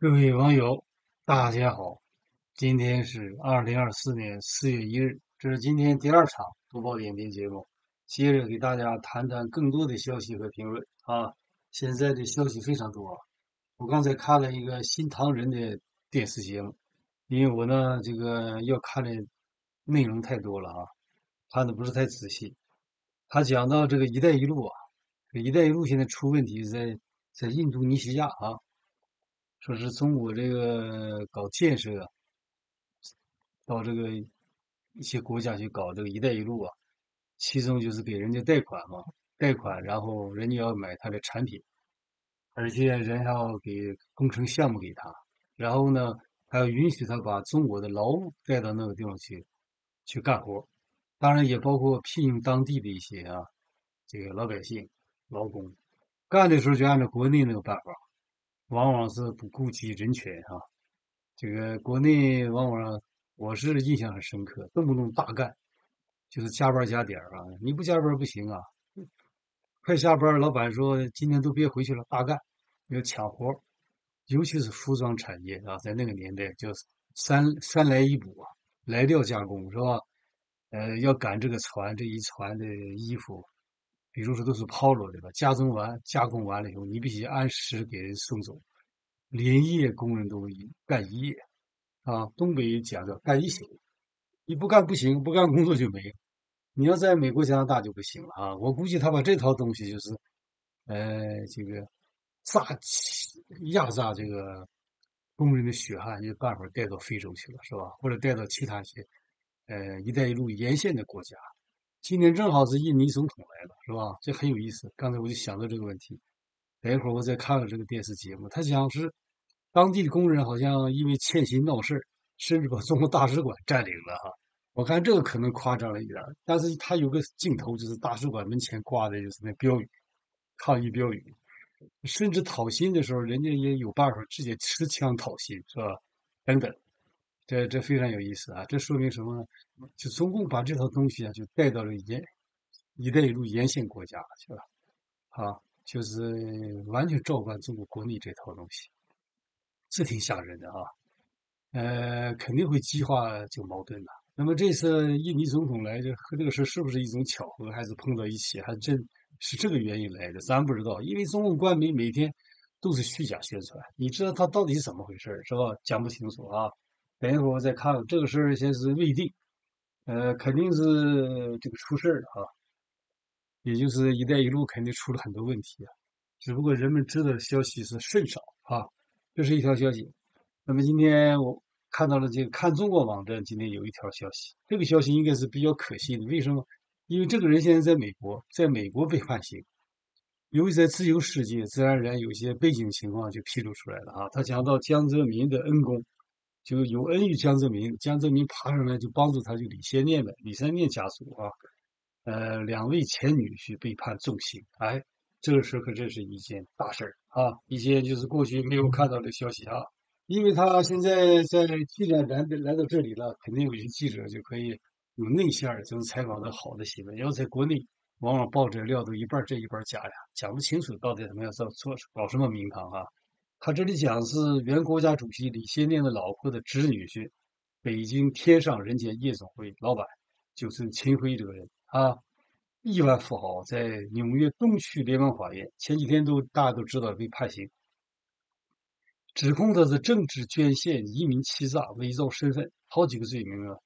各位网友，大家好！今天是二零二四年四月一日，这是今天第二场读报点评节目。接着给大家谈谈更多的消息和评论啊！现在的消息非常多，我刚才看了一个新唐人的电视节目，因为我呢这个要看的内容太多了啊，看的不是太仔细。他讲到这个“一带一路”啊，“一带一路”现在出问题在在印度尼西亚啊。说是中国这个搞建设，到这个一些国家去搞这个“一带一路”啊，其中就是给人家贷款嘛，贷款，然后人家要买他的产品，而且人还要给工程项目给他，然后呢还要允许他把中国的劳务带到那个地方去去干活，当然也包括聘用当地的一些啊这个老百姓劳工，干的时候就按照国内那个办法。往往是不顾及人权啊，这个国内往往我是印象很深刻，动不动大干，就是加班加点啊，你不加班不行啊，快下班老板说今天都别回去了，大干要抢活，尤其是服装产业啊，在那个年代叫三三来一补啊，来料加工是吧？呃，要赶这个船这一船的衣服。比如说都是 Polo 对吧？加工完、加工完了以后，你必须按时给人送走，连夜工人都干一夜，啊，东北讲叫干一宿，你不干不行，不干工作就没。你要在美国、加拿大就不行了啊！我估计他把这套东西就是，呃，这个榨气压榨这个工人的血汗，有办法带到非洲去了，是吧？或者带到其他一些，呃，一带一路沿线的国家。今天正好是印尼总统来了，是吧？这很有意思。刚才我就想到这个问题，等一会儿我再看看这个电视节目。他讲是当地的工人好像因为欠薪闹事甚至把中国大使馆占领了哈。我看这个可能夸张了一点，但是他有个镜头就是大使馆门前挂的就是那标语，抗议标语，甚至讨薪的时候人家也有办法直接持枪讨薪，是吧？等等。这这非常有意思啊！这说明什么呢？就中共把这套东西啊，就带到了沿“一带一路”沿线国家去了，啊，就是完全照搬中国国内这套东西，这挺吓人的啊！呃，肯定会激化就矛盾的。那么这次印尼总统来，这和这个事是不是一种巧合，还是碰到一起，还真是这个原因来的？咱不知道，因为中共官媒每天都是虚假宣传，你知道他到底是怎么回事是吧？讲不清楚啊。等一会儿我再看看这个事儿，先是未定，呃，肯定是这个出事儿了啊，也就是“一带一路”肯定出了很多问题啊，只不过人们知道的消息是甚少啊。这是一条消息。那么今天我看到了这个看中国网站今天有一条消息，这个消息应该是比较可信的。为什么？因为这个人现在在美国，在美国被判刑。由于在自由世界，自然而然有些背景情况就披露出来了啊。他讲到江泽民的恩公。就有恩于江泽民，江泽民爬上来就帮助他，就李先念的李先念家族啊，呃，两位前女婿被判重刑，哎，这个时候可真是一件大事儿啊！一些就是过去没有看到的消息啊，因为他现在在既然来来到这里了，肯定有些记者就可以有内线儿，就能采访的好的新闻。要在国内，往往报纸料都一半真一半假呀，讲不清楚到底他们要做做搞什么名堂啊。他这里讲是原国家主席李先念的老婆的侄女婿，北京天上人间夜总会老板，就是秦辉这个人。啊，亿万富豪，在纽约东区联邦法院前几天都大家都知道被判刑，指控他是政治捐献、移民欺诈、伪造身份，好几个罪名啊，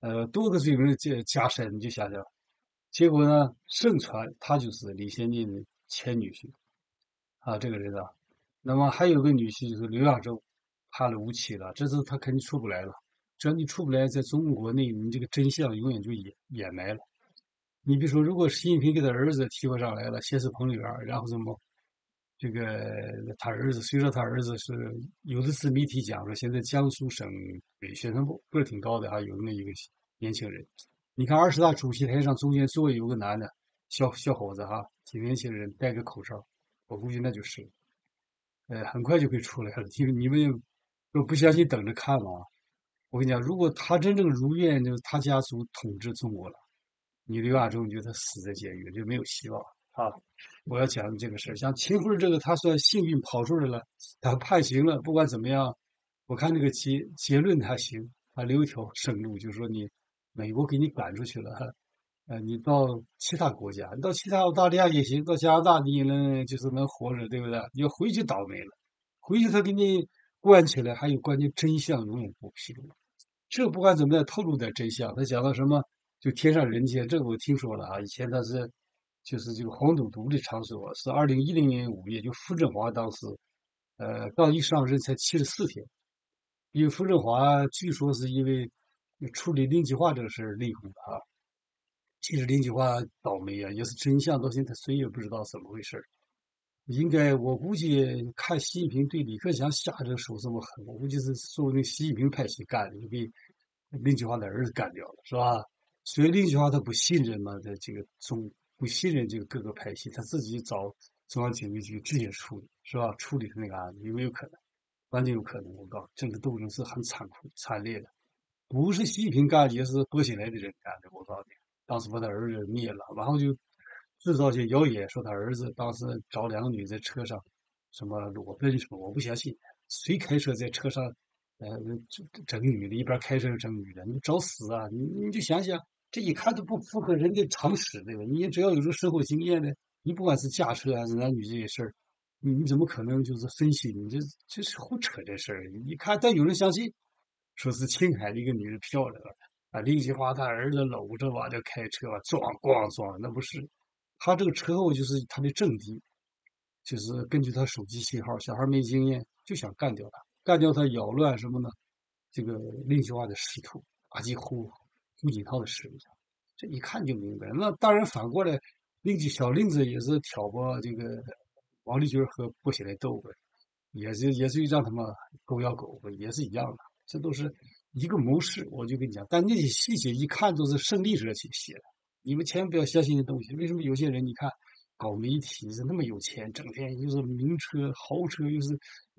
呃，多个罪名加加深，你就想想，结果呢，盛传他就是李先念的前女婿，啊，这个人啊。那么还有个女婿就是刘亚洲，判了无期了，这次他肯定出不来了。只要你出不来，在中国内，你这个真相永远就掩掩埋了。你比如说，如果习近平给他儿子提拔上来了，先是彭丽媛，然后怎么，这个他儿子，虽说他儿子是有的是媒体讲说，现在江苏省委宣传部个挺高的哈，有那么一个年轻人。你看二十大主席台上中间坐有个男的，小小伙子哈，挺年轻人，戴个口罩，我估计那就是。呃，很快就会出来了。因为你们若不相信，等着看嘛。我跟你讲，如果他真正如愿，就是他家族统治中国了，你刘亚洲，你觉得他死在监狱就没有希望啊。我要讲这个事儿，像秦桧这个，他算幸运跑出来了，他判刑了。不管怎么样，我看那个结结论还行，他留一条生路，就是说你美国给你赶出去了，呃，你到其他国家，你到其他澳大利亚也行，到加拿大你也能就是能活着，对不对？你回去倒霉了，回去他给你关起来，还有关键真相永远不披露。这不管怎么样，透露点真相。他讲到什么，就天上人间，这个我听说了啊。以前他是。就是这个黄赌毒的场所是二零一零年五月，就傅政华当时，呃，刚一上任才七十四天，因为傅政华据说是因为处理零计划这个事儿立功的啊。其实林菊花倒霉啊，也是真相，到现在谁也不知道怎么回事应该我估计看习近平对李克强下这手这么狠，我估计是受那习近平派系干的，就给林菊花的儿子干掉了，是吧？所以林菊花他不信任嘛，这这个中。不信任这个各个派系，他自己找中央警卫局直接处理，是吧？处理他那个案子有没有可能？完全有可能。我告诉你，政治斗争是很残酷、惨烈的，不是习近平干的，也是薄熙来的人干的。我告诉你，当时把他儿子灭了，然后就制造些谣言，说他儿子当时找两个女在车上什么裸奔什么，我不相信。谁开车在车上呃整女的，一边开车整女的，你找死啊！你你就想想。这一看都不符合人的常识，对吧？你只要有这个生活经验的，你不管是驾车还是男女这些事儿，你你怎么可能就是分析？你这这是胡扯这事儿！一看，但有人相信，说是青海的一个女的漂亮啊，林菊花他儿子搂着吧，就开车撞咣撞，那不是他这个车后就是他的阵地，就是根据他手机信号，小孩没经验就想干掉他，干掉他扰乱什么呢？这个林菊花的仕途，啊，几乎。胡锦涛的实力，这一看就明白。那当然反过来，另个小令子也是挑拨这个王立军和薄熙来斗呗，也是也是让他们狗咬狗呗，也是一样的。这都是一个谋士，我就跟你讲。但那些细节一看都是胜利者去写的，你们千万不要相信那东西。为什么有些人你看搞媒体是那么有钱，整天又是名车豪车，又是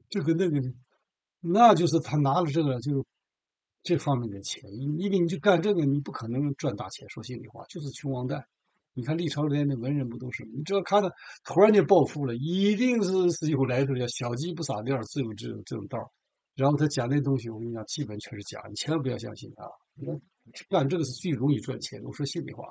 这个那个的，那就是他拿了这个就。这方面的钱，因为你就干这个，你不可能赚大钱。说心里话，就是穷光蛋。你看历朝历代的文人不都是？你只要看到突然间暴富了，一定是是有来头的。小鸡不撒尿，自有这这种道然后他讲那东西，我跟你讲，基本全是假，你千万不要相信啊！干这个是最容易赚钱的。我说心里话，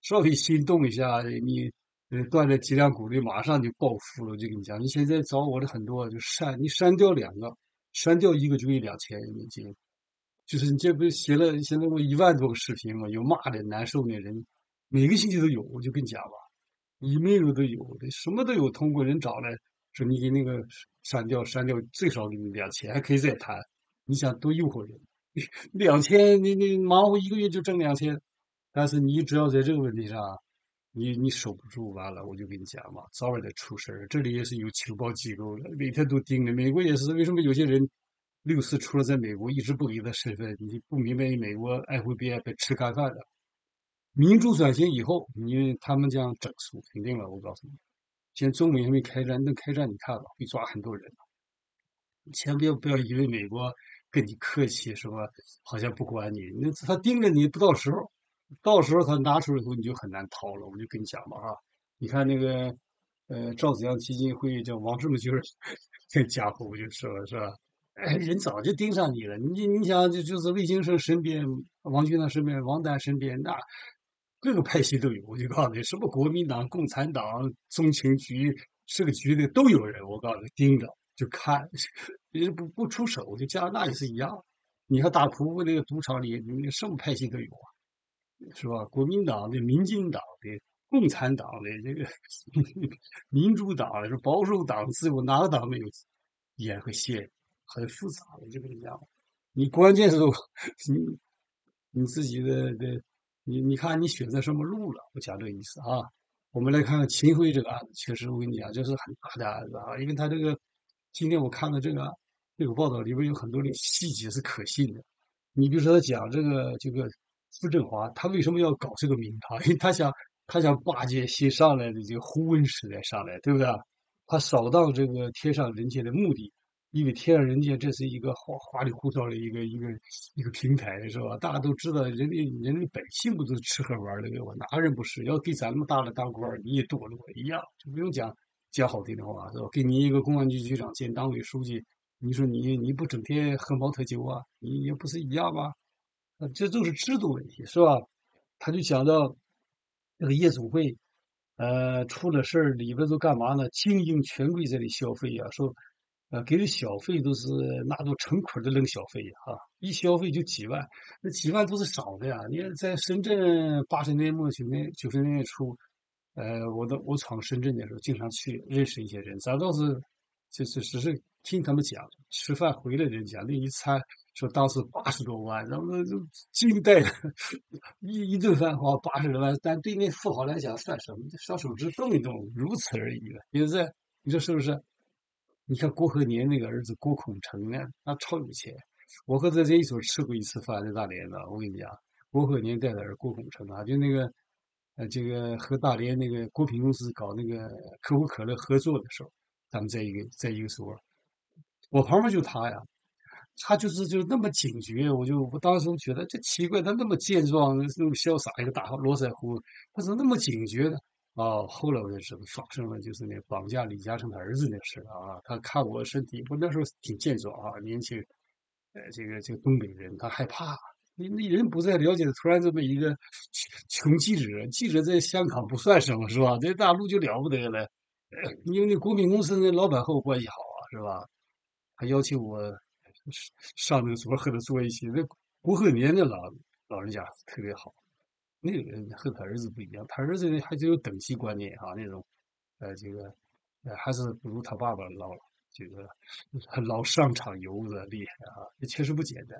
稍微心动一下，你呃断了几两股的，马上就暴富了。我就跟你讲，你现在找我的很多，就删你删掉两个，删掉一个就一两千美金。就是你这不是写了现在我一万多个视频嘛？有骂的、难受的人，每个星期都有。我就跟你讲吧，email 都有的，什么都有。通过人找来你给那个删掉，删掉，最少给你两千，还可以再谈。你想多诱惑人？两千，你你忙活一个月就挣两千，但是你只要在这个问题上，你你守不住，完了我就跟你讲嘛，早晚得出事儿。这里也是有情报机构的，每天都盯着。美国也是，为什么有些人？六四除了在美国一直不给他身份，你不明白美国爱回别被吃干饭的。民主转型以后，你他们将整肃，肯定了。我告诉你，现在中美还没开战，等开战你看吧，会抓很多人。千万不要不要以为美国跟你客气，什么好像不管你，那他盯着你不到时候，到时候他拿出来以后你就很难逃了。我就跟你讲吧，哈，你看那个呃赵子阳基金会叫王志文军，这 家伙我就说了是吧？哎，人早就盯上你了。你你想，就就是魏京生身边，王军那身边，王丹身边，那各个派系都有。我就告诉你，什么国民党、共产党、中情局，这个局的都有人。我告诉你，盯着就看，人不不出手。就加拿大也是一样。你看大瀑布那个赌场里，什么派系都有啊，是吧？国民党的、民进党的、共产党的、这个 民主党的、是保守党、自由哪个党没有烟和线？很复杂，我就跟你讲，你关键是 你你自己的的，你你看你选择什么路了？我讲这个意思啊。我们来看看秦桧这个案子，确实我跟你讲，这是很大的案子啊。因为他这个今天我看到这个这个报道里边有很多的细节是可信的。你比如说他讲这个这个傅政华，他为什么要搞这个名堂？因为他想他想巴结新上来的这个胡温时代上来，对不对？他扫荡这个天上人间的目的。因为天上人间这是一个花花里胡哨的一个一个一个平台，是吧？大家都知道，人家人家本性不都吃喝玩乐吗？哪个人不是？要给咱那么大的当官你也堕落一样，就不用讲讲好听的话，是吧？给你一个公安局局长兼党委书记，你说你你不整天喝茅台酒啊？你也不是一样吗？这都是制度问题，是吧？他就讲到那个夜总会，呃，出了事儿里边都干嘛呢？精英权贵在里消费呀，说，呃，给的小费都是那都成捆的扔小费呀，哈，一消费就几万，那几万都是少的呀。你看在深圳八十年末九年九十年代初，呃，我到我闯深圳的时候，经常去认识一些人，咱倒是就是只是听他们讲，吃饭回来人家那一餐。说当时八十多万，然后就惊呆了，一一顿饭花八十多万，但对那富豪来讲算什么？小手指动一动，如此而已了。现在你说是不是？你看郭鹤年那个儿子郭孔成呢，那超有钱。我和他在一起吃过一次饭，在大连呢。我跟你讲，郭鹤年带的儿郭孔成啊，就那个呃，这个和大连那个果品公司搞那个可口可乐合作的时候，咱们在一个在一个所，我旁边就他呀。他就是就那么警觉，我就我当时觉得这奇怪，他那么健壮，那么潇洒一个大络腮胡，他怎么那么警觉呢？啊，后来我就知道发生了，就是那绑架李嘉诚的儿子那事啊。他看我身体，我那时候挺健壮啊，年轻，呃，这个这个东北人，他害怕，你那人不再了解，突然这么一个穷记者，记者在香港不算什么，是吧？在大陆就了不得了，因为那国品公司那老板和我关系好啊，是吧？还邀请我。上那个桌和他坐一起，那郭鹤年的老老人家特别好，那个人和他儿子不一样，他儿子呢还是有等级观念哈，那种，呃，这个，呃，还是不如他爸爸老，这个老上场游的厉害啊，也确实不简单。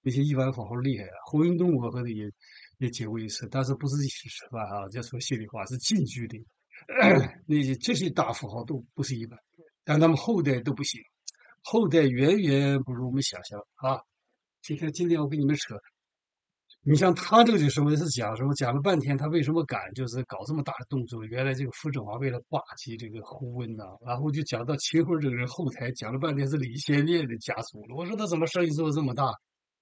那些亿万富豪厉害啊，侯云东我和他也也结过一次，但是不是一起吃饭啊，这说心里话是近距离。那些这些大富豪都不是一般，但他们后代都不行。后代远远不如我们想象啊！今天今天我跟你们扯，你像他这个就什么是讲什么讲了半天，他为什么敢就是搞这么大的动作？原来这个傅政华为了霸气这个胡温呐，然后就讲到秦桧这个人后台讲了半天是李先念的家族了。我说他怎么生意做的这么大？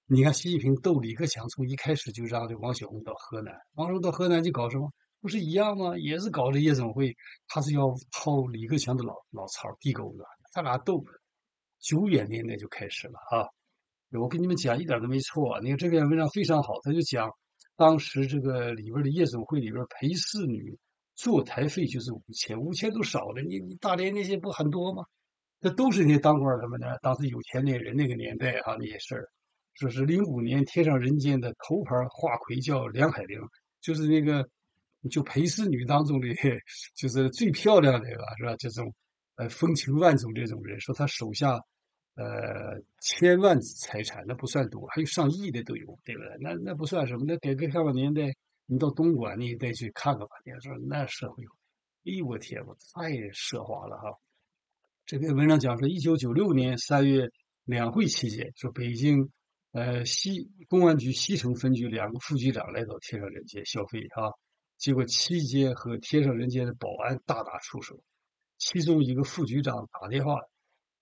你看习近平逗李克强，从一开始就让这王小红到河南，王小红到河南去搞什么？不是一样吗？也是搞这夜总会，他是要掏李克强的老老巢地沟子，他俩斗。九远年代就开始了啊！我跟你们讲，一点都没错。你看这篇文章非常好，他就讲当时这个里边的夜总会里边陪侍女坐台费就是五千，五千都少了。你你大连那些不很多吗？这都是那些当官什么的，当时有钱那人那个年代啊那些事儿。说是零五年《天上人间》的头牌花魁叫梁海玲，就是那个就陪侍女当中的，就是最漂亮的吧，是吧？这种。呃，风情万种这种人，说他手下，呃，千万财产那不算多，还有上亿的都有，对不对？那那不算什么。那改革开放年代，你到东莞，你再去看看吧。你说那社会，哎呦我天，我太奢华了哈！这篇文章讲说，一九九六年三月两会期间，说北京，呃，西公安局西城分局两个副局长来到天上人间消费哈，结果期间和天上人间的保安大打出手。其中一个副局长打电话，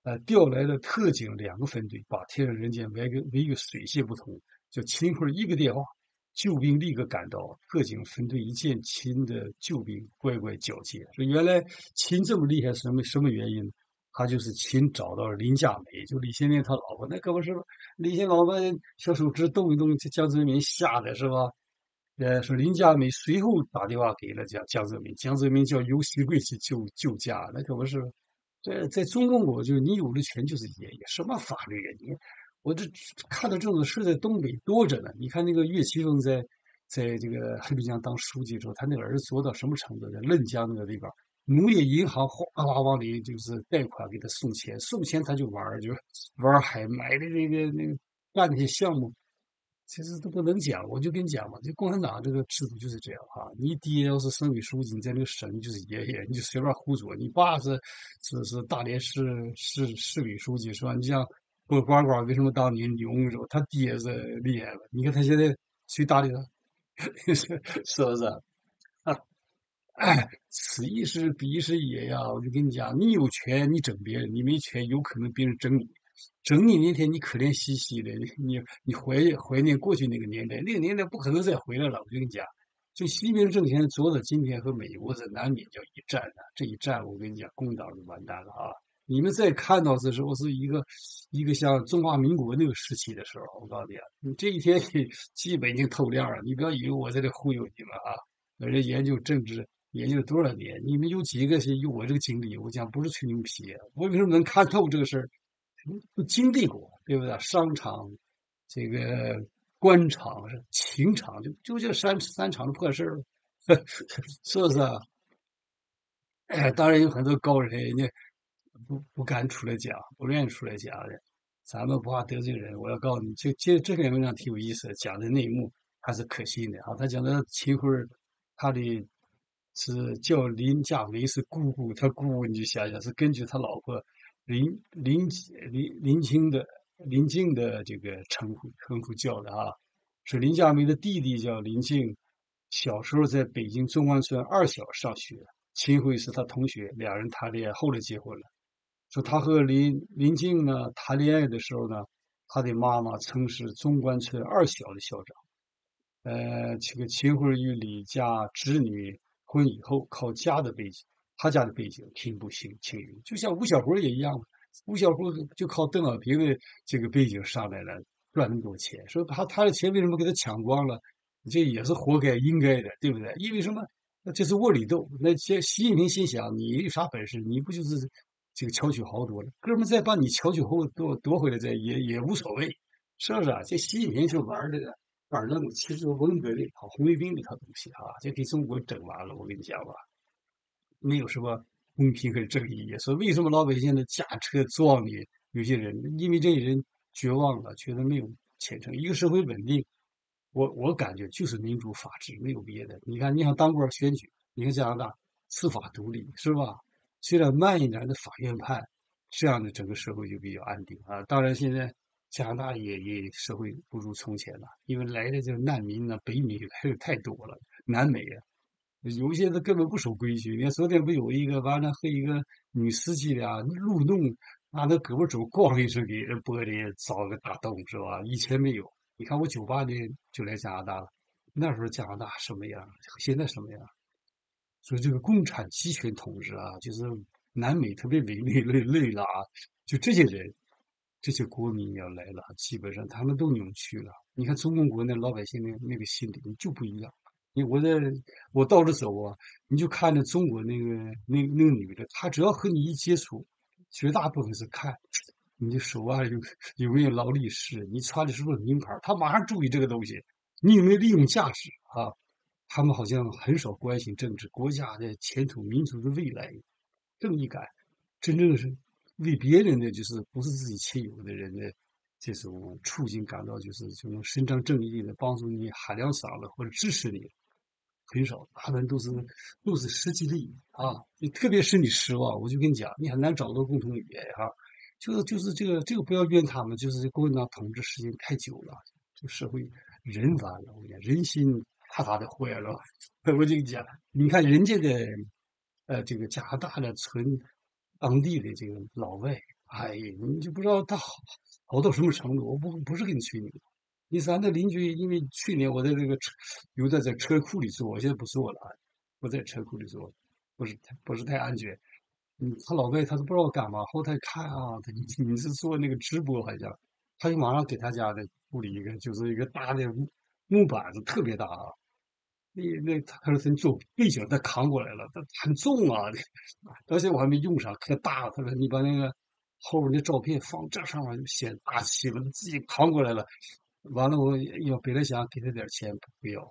呃，调来了特警两个分队，把天上人间围个围个水泄不通。就秦桧一个电话，救兵立刻赶到。特警分队一见秦的救兵，乖乖交接。说原来秦这么厉害，什么什么原因？他就是秦找到了林佳美，就李先念他老婆。那可不是？李先老婆小手指动一动，江泽民吓得是吧？呃，说林佳美随后打电话给了江江泽民，江泽民叫尤锡贵去救救驾，那可不是。在在中共国，就你有了权就是爷爷，什么法律人？你我这看到这种事在东北多着呢。你看那个岳奇峰在在这个黑龙江当书记的时候，他那个儿子做到什么程度？在嫩江那个地方，农业银行哗哗往里就是贷款给他送钱，送钱他就玩儿就玩海买的那个那个干那些项目。其实都不能讲，我就跟你讲嘛，这共产党这个制度就是这样哈。你爹要是省委书记，你在那个省就是爷爷，你就随便胡说。你爸是是是大连市市市委书记是吧？你像郭呱呱为什么当年牛是吧？他爹是厉害了。你看他现在谁打理他？是不是？啊，哎，此一时彼一时也呀！我就跟你讲，你有权你整别人，你没权有可能别人整你。整你那天你可怜兮兮的，你你怀怀念过去那个年代，那个年代不可能再回来了。我跟你讲，就习近平政权做到今天和美国这难免叫一战啊。这一战，我跟你讲，共党就完蛋了啊！你们再看到的时候是一个一个像中华民国那个时期的时候，我告诉你啊，你这一天基本已经透亮了。你不要以为我在这忽悠你们啊！我这研究政治研究了多少年，你们有几个是有我这个经历？我讲不是吹牛皮，我为什么能看透这个事儿？都经历过，对不对？商场、这个官场、情场，就就这三三场的破事儿，是不是啊？哎，当然有很多高人，人家。不不敢出来讲，不愿意出来讲的，咱们不怕得罪人。我要告诉你，就这这篇文章挺有意思，讲的内幕还是可信的啊。他讲的秦桧，他的是叫林佳梅是姑姑，他姑姑你就想想是根据他老婆林林林林清的林静的这个称呼称呼叫的啊。是林佳梅的弟弟叫林静，小时候在北京中关村二小上学，秦桧是他同学，两人谈恋爱，后来结婚了。说他和林林静呢谈恋爱的时候呢，他的妈妈曾是中关村二小的校长。呃，这个秦桧与李家侄女婚以后，靠家的背景，他家的背景平步青青云，就像吴小辉也一样。吴小辉就靠邓小平的这个背景上来了，赚那么多钱。说他他的钱为什么给他抢光了？这也是活该应该的，对不对？因为什么？那这是窝里斗。那习习近平心想，你有啥本事？你不就是？这个巧取豪夺了，哥们再把你巧取后夺夺回来，再也也无所谓，是不是啊？这习近平就玩这个玩那种其实文革的一套红卫兵的套东西啊，就给中国整完了。我跟你讲吧，没有什么公平和正义。所以为什么老百姓的驾车撞你？有些人因为这些人绝望了，觉得没有前程。一个社会稳定，我我感觉就是民主法治，没有别的。你看，你想当官选举，你看加拿大司法独立，是吧？虽然慢一点的法院判，这样的整个社会就比较安定啊。当然，现在加拿大也也社会不如从前了，因为来的这个难民呢，北美来的太多了，南美啊，有一些他根本不守规矩。你看昨天不有一个完了和一个女司机俩路弄，拿那胳膊肘咣一声给人玻璃凿个大洞，是吧？以前没有。你看我九八年就来加拿大了，那时候加拿大什么样？现在什么样？所以这个共产集权统治啊，就是南美特别委内瑞瑞拉，就这些人，这些国民要来了，基本上他们都扭曲了。你看中共国那老百姓的那个心理就不一样。你我在我倒着走啊，你就看着中国那个那那个女的，她只要和你一接触，绝大部分是看你的手腕有有没有劳力士，你穿的是不是名牌，她马上注意这个东西，你有没有利用价值啊？他们好像很少关心政治、国家的前途、民族的未来、正义感，真正是为别人的，就是不是自己亲友的人的这种处境感到就是就能伸张正义的、帮助你喊两嗓子或者支持你，很少，大部分都是都是实际利益啊！你特别是你失望，我就跟你讲，你很难找到共同语言哈。就是就是这个这个不要怨他们，就是共产党统治时间太久了，这个社会人完了，我跟你讲，人心。大大的坏了，我就讲，你看人家的，呃，这个加拿大的村，当地的这个老外，哎呀，你就不知道他好好到什么程度。我不不是跟你吹牛，你咱的邻居，因为去年我在这个车，有的在车库里坐，现在不坐了，不在车库里坐，不是不是太安全。嗯，他老外他都不知道干嘛，后台看啊，他你 你是做那个直播好像，他就马上给他家的屋里一个，就是一个大的木板子，特别大啊。那那他说他做背景他扛过来了，他很重啊，而且我还没用上，可大了。他说你把那个后边的照片放这上面就显大气了，自己扛过来了。完了，我要本来想给他点钱，不要。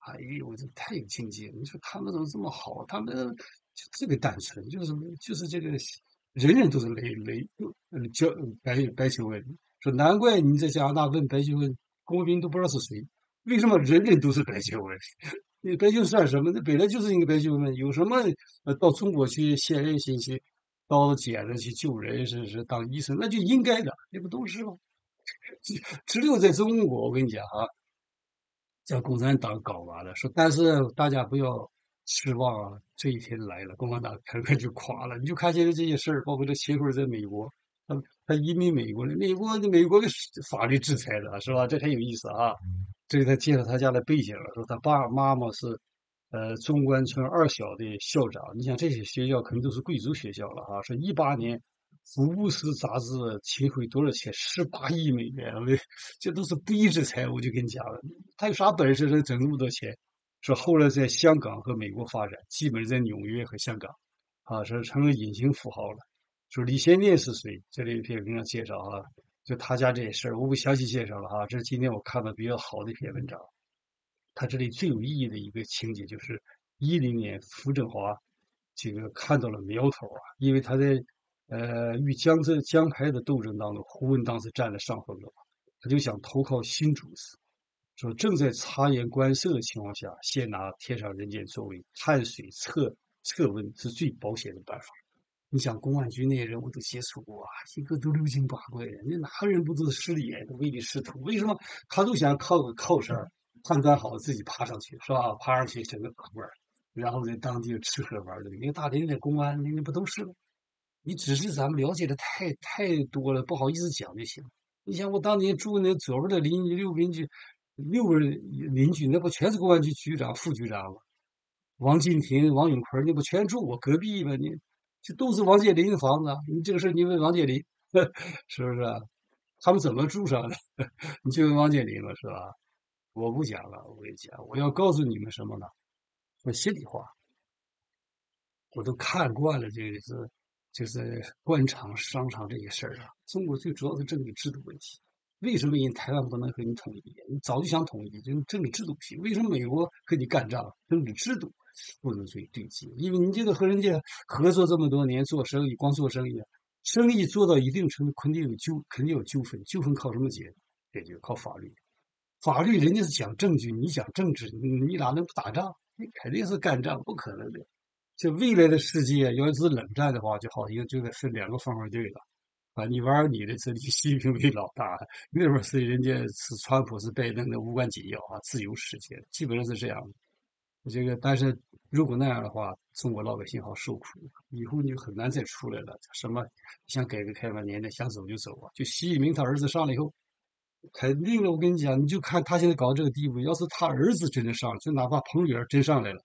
哎呦，这太有境界！你说他们怎么这么好？他们就这个单纯，就是就是这个人人都是雷雷叫白白求恩，说难怪你在加拿大问白求恩，国民都不知道是谁。为什么人人都是白求恩？你白求算什么？那本来就是一个白求恩。有什么呃，到中国去献爱心去，刀子剪子去救人，是是当医生，那就应该的，那不都是吗？只只有在中国，我跟你讲啊，叫共产党搞完了，说但是大家不要失望啊，这一天来了，共产党很快就垮了。你就看现在这些事儿，包括这秦桧在美国，他他移民美国了，美国美国的法律制裁了是吧？这很有意思啊。这个他介绍他家的背景了，说他爸妈妈是呃中关村二小的校长。你想这些学校可能都是贵族学校了啊。说一八年《福布斯》杂志秦桧多少钱？十八亿美元，这都是不义之财。我就跟你讲了，他有啥本事能挣那么多钱？说后来在香港和美国发展，基本在纽约和香港，啊，说成了隐形富豪了。说李先念是谁？这里一篇文章介绍啊，就他家这些事儿，我不详细介绍了哈。这是今天我看到比较好的一篇文章。他这里最有意义的一个情节就是，一零年傅政华这个看到了苗头啊，因为他在呃与江浙江派的斗争当中，胡文当时占了上风了，他就想投靠新主子。说正在察言观色的情况下，先拿天上人间作为探水测测温是最保险的办法。你想公安局那些人我都接触过啊，一个都六亲八怪的，那哪个人不都是势利眼、唯利是图？为什么他都想靠个靠山判断好自己爬上去，是吧？爬上去整个官然后在当地吃喝玩乐。你看大连的公安，那不都是吗？你只是咱们了解的太太多了，不好意思讲就行。你想我当年住那左边的邻居六邻居。六个邻居，那不全是公安局局长、副局长吗？王金亭、王永坤，那不全住我隔壁吗？你这都是王健林的房子，你这个事你问王健林，是不是？他们怎么住上的？你就问王健林了，是吧？我不讲了，我跟你讲，我要告诉你们什么呢？说心里话，我都看惯了这个是，就是官场、商场这些事儿啊。中国最主要是政治制度问题。为什么人台湾不能和你统一？你早就想统一，就是政治制度不行。为什么美国跟你干仗？政治制度不能最对接，因为你这个和人家合作这么多年做生意，光做生意，生意做到一定程度，肯定有纠，肯定有纠纷。纠纷靠什么解？解决靠法律。法律人家是讲证据，你讲政治，你你哪能不打仗？你肯定是干仗，不可能的。就未来的世界，要是冷战的话，就好像就得分两个方块队了。啊，你玩你的，这里习近平为老大，那边是人家是川普是拜登的无关紧要啊，自由世界基本上是这样的。这个，但是如果那样的话，中国老百姓好受苦，以后你就很难再出来了。什么想改革开放年代想走就走啊？就习近平他儿子上来以后，肯定了。我跟你讲，你就看他现在搞到这个地步，要是他儿子真的上，就哪怕彭丽媛真上来了，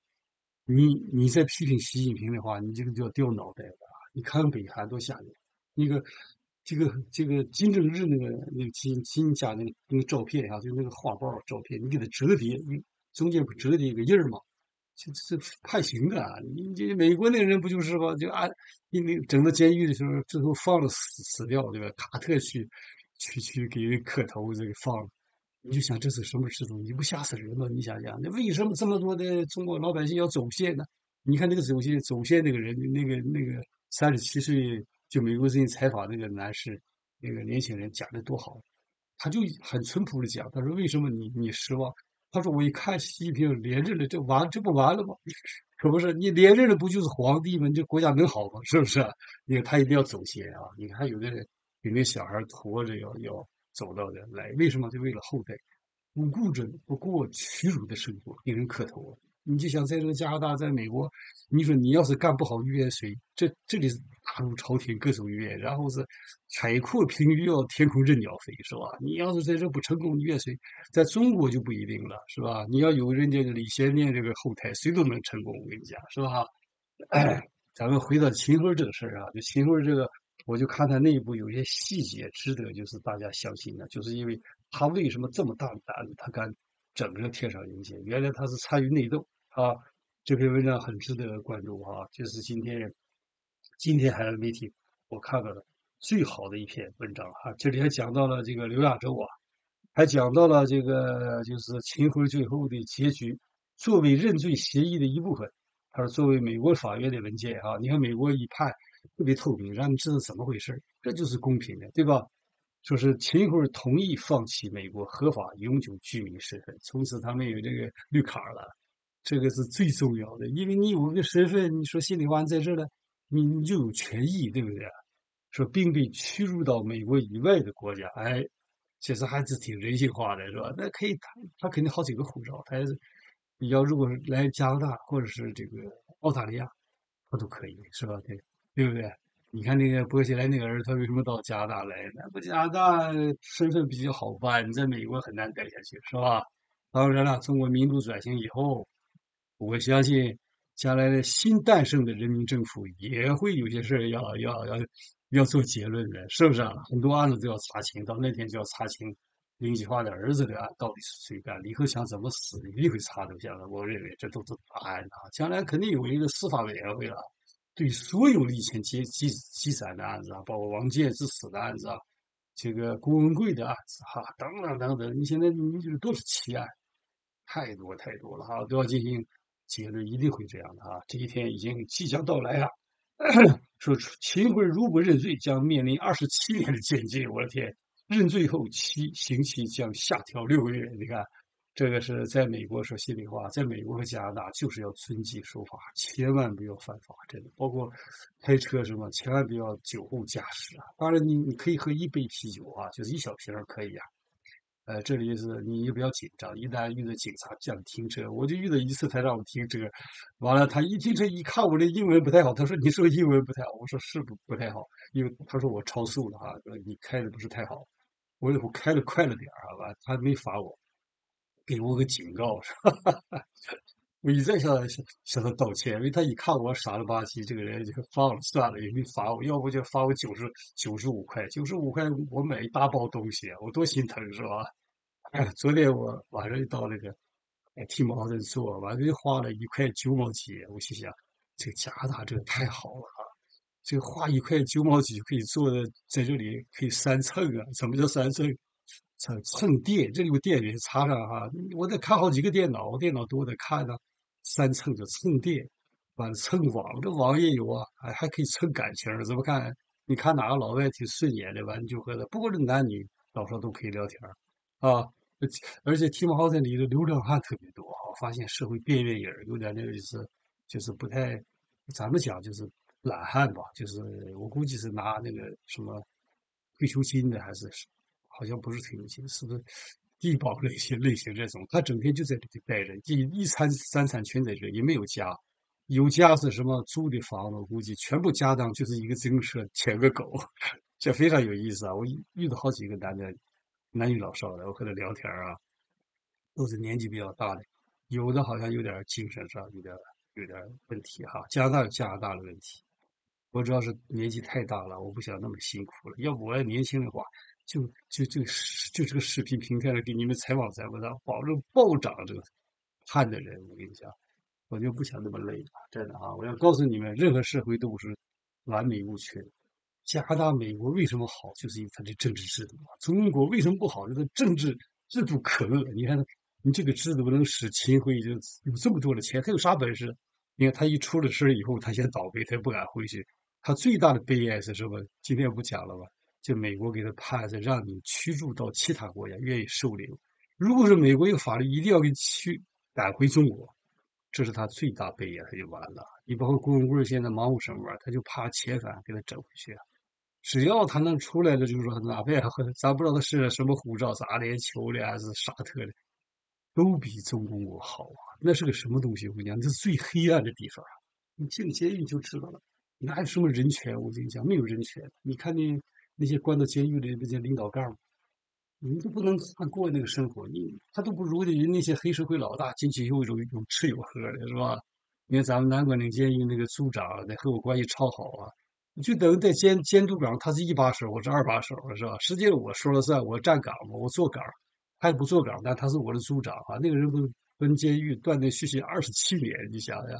你你再批评习近平的话，你这个就要掉脑袋了！你看北韩多吓人，那个。这个这个金正日那个那个金金家那个那个照片啊，就那个画报照片，你给他折叠，你中间不折叠一个印儿吗？这这判刑的，你这美国那个人不就是吗？就按你那整到监狱的时候，最后放了死死掉，对吧？卡特去去去给人磕头，这个放，你就想这是什么制度？你不吓死人吗？你想想，那为什么这么多的中国老百姓要走线呢？你看那个走线走线那个人，那个那个三十七岁。就美国最近采访那个男士，那个年轻人讲的多好，他就很淳朴的讲，他说为什么你你失望？他说我一看习近平连任了，这完这不完了吗？可不是，你连任了不就是皇帝吗？你这国家能好吗？是不是？你看他一定要走线啊！你看有的人有那小孩驮着要要走到的来，为什么？就为了后代，不顾着不过屈辱的生活，给人磕头。你就想在这个加拿大，在美国，你说你要是干不好预言谁，这这里是大如朝廷，各种预言，然后是海阔凭鱼跃，天空任鸟飞，是吧？你要是在这不成功，预言谁，在中国就不一定了，是吧？你要有人家李先念这个后台，谁都能成功，我跟你讲，是吧？咱们回到秦桧这个事儿啊，就秦桧这个，我就看他内部有些细节值得就是大家相信的，就是因为他为什么这么大胆子，他敢整个天上人间？原来他是参与内斗。啊，这篇文章很值得关注啊！就是今天，今天海外媒体我看到的最好的一篇文章啊。这里还讲到了这个刘亚洲啊，还讲到了这个就是秦桧最后的结局，作为认罪协议的一部分。他说，作为美国法院的文件啊，你看美国一判特别透明，让你知道怎么回事这就是公平的，对吧？说是秦桧同意放弃美国合法永久居民身份，从此他们有这个绿卡了。这个是最重要的，因为你有个身份，你说心里话，在这儿呢，你就有权益，对不对？说并被驱逐到美国以外的国家，哎，其实还是挺人性化的，是吧？那可以，他他肯定好几个护照，他你要如果来加拿大或者是这个澳大利亚，他都可以，是吧？对，对不对？你看那个伯克莱那个儿，他为什么到加拿大来？那不加拿大身份比较好办，你在美国很难待下去，是吧？当然了，中国民主转型以后，我相信将来的新诞生的人民政府也会有些事儿要要要要做结论的，是不是啊？很多案子都要查清，到那天就要查清。林计华的儿子的案到底是谁干？李克强怎么死？一定会查出下来。我认为这都是答案啊！将来肯定有一个司法委员会了，对所有以前积积积攒的案子啊，包括王建之死的案子啊，这个郭文贵的案子哈，等等等等，你现在你就是都是奇案，太多太多了哈，都要进行结论，一定会这样的哈。这一天已经即将到来啊！说秦桧如不认罪，将面临二十七年的监禁。我的天！认罪后期刑期将下调六个月。你看，这个是在美国说心里话，在美国和加拿大就是要遵纪守法，千万不要犯法，真的。包括开车什么，千万不要酒后驾驶啊。当然，你你可以喝一杯啤酒啊，就是一小瓶可以啊。呃，这里是你也不要紧张，一旦遇到警察叫你停车，我就遇到一次他让我停车，完了他一停车一看我这英文不太好，他说你说英文不太好，我说是不不太好，因为他说我超速了哈，你开的不是太好。我我开的快了点儿，好吧，他没罚我，给我个警告，是吧？我一再向向他道歉，因为他一看我傻了吧唧，这个人就放了算了，也没罚我，要不就罚我九十九十五块，九十五块我买一大包东西，我多心疼，是吧？哎，昨天我晚上就到那个哎替毛的做，完了就花了一块九毛几，我心想，这个加拿大这个太好了啊！这个花一块九毛几可以做的，在这里可以三蹭啊！什么叫三蹭？蹭蹭电，这里有电源插上哈。我得看好几个电脑，电脑多得看呢。三蹭就蹭电，完了蹭网，这网也有啊，还还可以蹭感情，怎么看？你看哪个老外挺顺眼的，完就和他，不管是男女老少都可以聊天啊。而且提莫豪森里的流浪汉特别多啊，发现社会边缘人有点那个就是就是不太，咱们讲就是。懒汉吧，就是我估计是拿那个什么退休金的，还是好像不是退休金，是不是低保类型类型这种？他整天就在这里待着，一一餐三餐全在这，也没有家，有家是什么租的房子？估计全部家当就是一个自行车牵个狗，这非常有意思啊！我遇到好几个男的，男女老少的，我和他聊天啊，都是年纪比较大的，有的好像有点精神上有点有点问题哈。加拿大有加拿大的问题。我主要是年纪太大了，我不想那么辛苦了。要不我要年轻的话，就就就就这个视频平台上给你们采访采访，保证暴涨这个判的人。我跟你讲，我就不想那么累了，真的啊！我要告诉你们，任何社会都不是完美无缺的。加拿大、美国为什么好，就是因为它的政治制度。中国为什么不好？就是政治制度可恶。你看，你这个制度能使秦桧就有这么多的钱，他有啥本事？你看他一出了事以后，他先倒霉，他也不敢回去。他最大的悲哀是什么？今天不讲了吧？就美国给他判是让你驱逐到其他国家，愿意收留。如果是美国有法律，一定要给驱赶回中国，这是他最大悲哀，他就完了。你包括郭文贵现在忙活什么？他就怕遣返给他整回去。只要他能出来的，就是说哪怕咱不知道他是什么护照，阿联酋的还是沙特的，都比中国好啊。那是个什么东西？我跟你讲，那是最黑暗的地方。你进监狱就知道了。哪有什么人权？我跟你讲，没有人权。你看那那些关到监狱的那些领导干部，你都不能过那个生活，你他都不如人那些黑社会老大进去以后有有吃有喝的，是吧？你看咱们南关那个监狱那个组长，那和我关系超好啊，就等于在监监督岗，他是一把手，我是二把手，是吧？实际上我说了算，我站岗嘛，我坐岗，他也不坐岗，但他是我的组长啊。那个人跟跟监狱断断续续二十七年，你想想。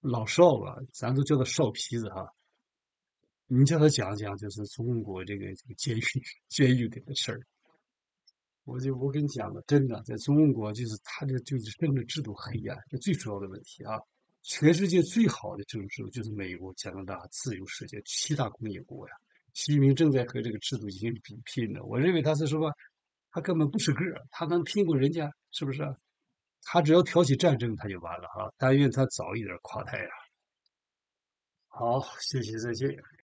老少吧，咱都叫他少皮子哈。你叫他讲讲，就是中国这个这个监狱监狱里的事儿。我就我跟你讲了，真的，在中国就是他这就是政治制度黑暗，这最主要的问题啊。全世界最好的政治制度就是美国、加拿大自由世界七大工业国呀。习近平正在和这个制度进行比拼呢。我认为他是什么？他根本不是个儿，他能拼过人家？是不是？他只要挑起战争，他就完了哈！但愿他早一点垮台呀。好，谢谢，再见。